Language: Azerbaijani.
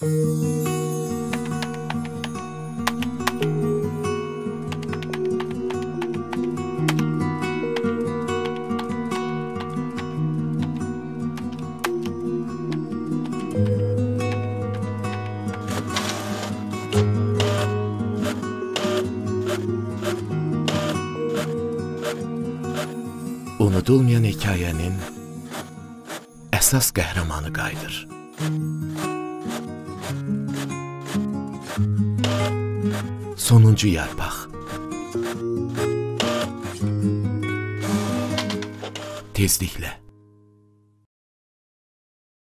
Unudulmayan hekayənin əsas qəhrəmanı qayıdır. Sonuncu yarpaq. Tezliklə.